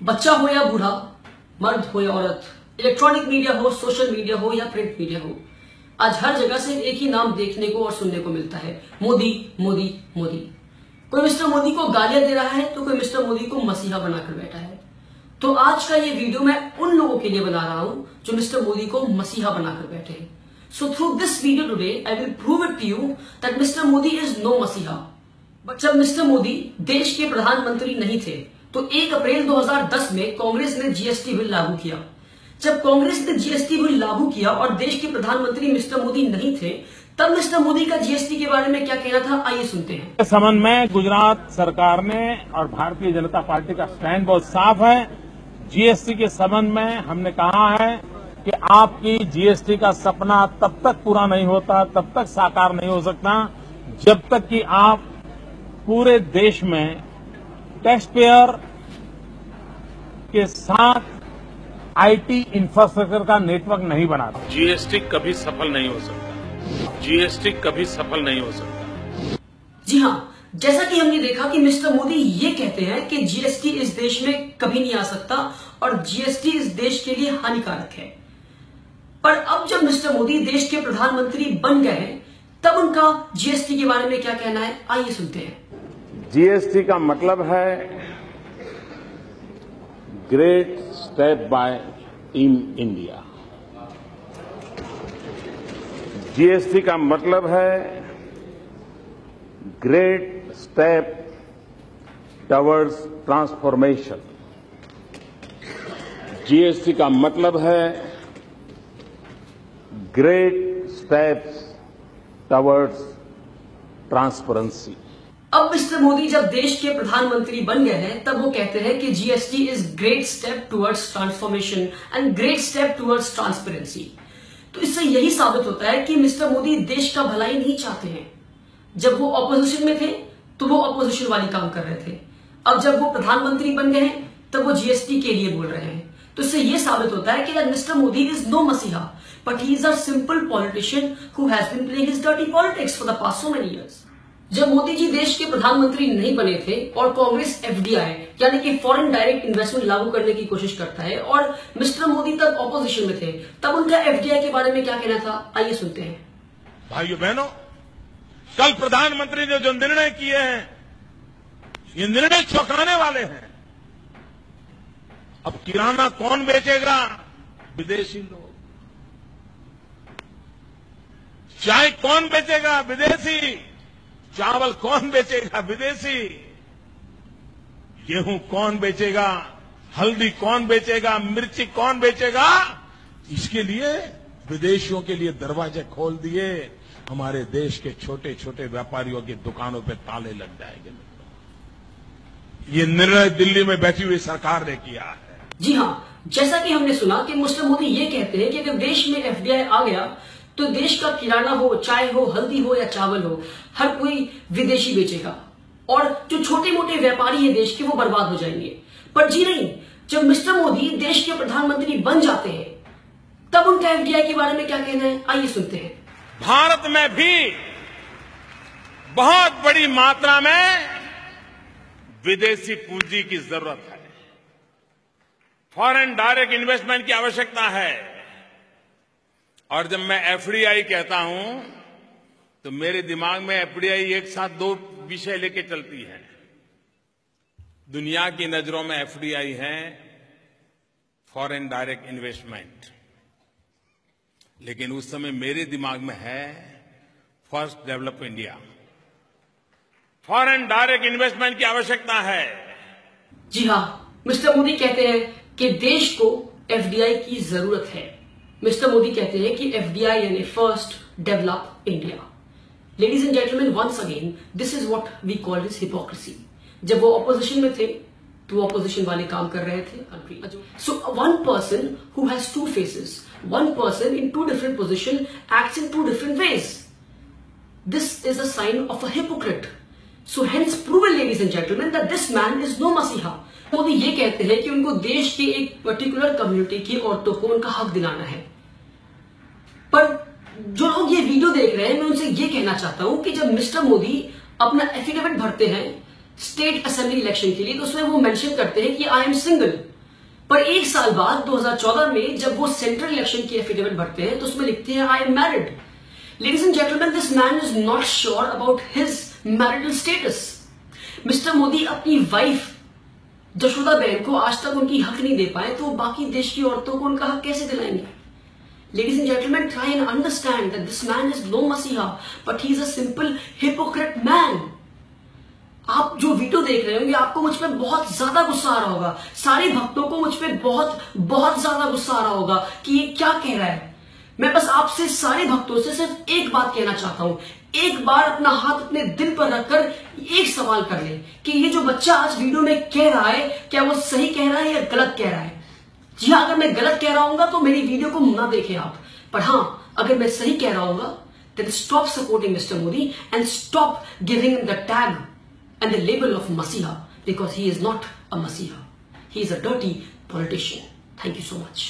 बच्चा हो या बूढ़ा, मर्द हो या औरत इलेक्ट्रॉनिक मीडिया हो सोशल मीडिया हो या प्रिंट मीडिया हो, आज हर जगह से एक ही नाम देखने को और सुनने को मिलता है, मोदी मोदी मोदी। कोई मिस्टर मोदी को गालियाँ दे रहा है तो कोई मिस्टर मोदी को मसीहा बनाकर बैठा है। तो आज का ये वीडियो मैं उन लोगों के लिए बना रहा हूँ जो मिस्टर मोदी को मसीहा बनाकर बैठे हैं। So through this video today I will prove it you that mister Modi is no मसीहा। बट जब मिस्टर मोदी देश के प्रधानमंत्री नहीं थे तो 1 अप्रैल 2010 में कांग्रेस ने जीएसटी बिल लागू किया। जब कांग्रेस ने जीएसटी बिल लागू किया और देश के प्रधानमंत्री मिस्टर मोदी नहीं थे, तब मिस्टर मोदी का जीएसटी के बारे में क्या कहना था, आइए सुनते हैं। संबंध में गुजरात सरकार ने और भारतीय जनता पार्टी का स्टैंड बहुत साफ़ है। जीएसटी के संबंध में हमने कहा है कि आपकी जीएसटी का सपना तब तक पूरा नहीं होता, तब तक साकार नहीं हो सकता, जब तक कि आप पूरे देश में टैक्स पेयर के साथ आईटी इंफ्रास्ट्रक्चर का नेटवर्क नहीं बनाते। जीएसटी कभी सफल नहीं हो सकता। जीएसटी कभी सफल नहीं हो सकता। जी हाँ जैसा कि हमने देखा कि मिस्टर मोदी ये कहते हैं कि जीएसटी इस देश में कभी नहीं आ सकता और जीएसटी इस देश के लिए हानिकारक है। पर अब जब मिस्टर मोदी देश के प्रधानमंत्री बन गए तब उनका जीएसटी के बारे में क्या कहना है आइए सुनते हैं। जीएसटी का मतलब है great step by in India GST का मतलब है great step towards transformation GST का मतलब है ग्रेट स्टेप्स टवर्ड्स ट्रांसपेरेंसी अब मिस्टर मोदी जब देश के प्रधानमंत्री बन गए हैं, तब वो कहते हैं कि GST is great step towards transformation and great step towards transparency तो इससे यही साबित होता है कि मिस्टर मोदी देश का भलाई नहीं चाहते हैं। जब वो ऑपोजिशन में थे तो वो ऑपोजिशन वाली काम कर रहे थे। अब जब वो प्रधानमंत्री बन गए हैं, तब वो जीएसटी के लिए बोल रहे हैं। तो इससे यह साबित होता है कि मिस्टर मोदी इज़ नो मसीहा but he is a simple politician who has been playing his dirty politics for the past so many years जब मोदी जी देश के प्रधानमंत्री नहीं बने थे और कांग्रेस एफडीआई यानी कि फॉरेन डायरेक्ट इन्वेस्टमेंट लागू करने की कोशिश करता है और मिस्टर मोदी तब ऑपोजिशन में थे, तब उनका एफडीआई के बारे में क्या कहना था? आइए सुनते हैं। भाइयों बहनों, कल प्रधानमंत्री ने जो निर्णय किए हैं, ये निर्णय चौंकाने वाले हैं। अब किराना कौन बेचेगा? विदेशी लोग। चाय कौन बेचेगा? विदेशी। चावल कौन बेचेगा? विदेशी। गेहूँ कौन बेचेगा? हल्दी कौन बेचेगा? मिर्ची कौन बेचेगा? इसके लिए विदेशियों के लिए दरवाजे खोल दिए। हमारे देश के छोटे छोटे व्यापारियों की दुकानों पे ताले लग जाएँगे। ये निर्णय दिल्ली में बैठी हुई सरकार ने किया है। जी हाँ जैसा कि हमने सुना कि मुस्लिम मोदी ये कहते हैं कि अगर देश में एफडीआई आ गया तो देश का किराना हो, चाय हो, हल्दी हो या चावल हो, हर कोई विदेशी बेचेगा। और जो छोटे मोटे व्यापारी है देश के, वो बर्बाद हो जाएँगे। पर जी नहीं, जब मिस्टर मोदी देश के प्रधानमंत्री बन जाते हैं, तब उनका एफडीआई के बारे में क्या कहना है? आइए सुनते हैं। भारत में भी बहुत बड़ी मात्रा में विदेशी पूंजी की ज़रूरत है। फॉरेन डायरेक्ट इन्वेस्टमेंट की आवश्यकता है। और जब मैं एफडीआई कहता हूँ तो मेरे दिमाग में एफडीआई एक साथ दो विषय लेके चलती है। दुनिया की नज़रों में एफडीआई है फॉरेन डायरेक्ट इन्वेस्टमेंट लेकिन उस समय मेरे दिमाग में है first develop India foreign direct investment की आवश्यकता है। जी हाँ मिस्टर मोदी कहते हैं कि देश को एफडीआई की ज़रूरत है। मिस्टर मोदी कहते हैं कि एफडीआई यानी first develop India. Ladies and gentleman once again this is what we call is hypocrisy जब वो ऑपोजिशन में थे तो वो ऑपोजिशन वाले काम कर रहे थे। So one person who has two faces one person in two different position acts in two different ways this is a sign of a hypocrite so hence proven ladies and gentleman that this man is no मसीहा मोदी ये कहते हैं कि उनको देश की एक particular community की औरतों को उनका हक दिलाना है। पर जो लोग ये वीडियो देख रहे हैं, मैं उनसे ये कहना चाहता हूँ कि जब मिस्टर मोदी अपना एफिडेविट भरते हैं स्टेट असेंबली इलेक्शन के लिए तो उसमें वो मेंशन करते हैं कि आई एम सिंगल पर एक साल बाद 2014 में जब वो सेंट्रल इलेक्शन की एफिडेविट भरते हैं तो उसमें लिखते हैं I am married ladies and gentleman this man is not sure about his marital status mister Modi अपनी वाइफ जशोदा बहन को आज तक उनकी हक नहीं दे पाए तो बाकी देश की औरतों को उनका हक कैसे दिलाएँगे? Ladies and gentlemen, try and understand that this man is no Masiha, but he is a simple hypocrite man. आप जो वीडियो देख रहे होंगे आपको मुझ पर बहुत ज़्यादा गुस्सा आ रहा होगा। सारे भक्तों को मुझ पर बहुत बहुत ज़्यादा गुस्सा आ रहा होगा कि ये क्या कह रहा है। मैं बस आपसे सारे भक्तों से सिर्फ़ एक बात कहना चाहता हूँ एक बार अपना हाथ अपने दिल पर रखकर एक सवाल कर ले कि ये जो बच्चा आज वीडियो में कह रहा है, क्या वो सही कह रहा है या गलत कह रहा है? जी हाँ अगर मैं गलत कह रहा हूँ तो मेरी वीडियो को ना देखें आप। पर हाँ, अगर मैं सही कह रहा हूँगा then stop supporting mister Modi and stop giving the tag and the label of मसीहा because he is not a मसीहा he is a dirty politician thank you so much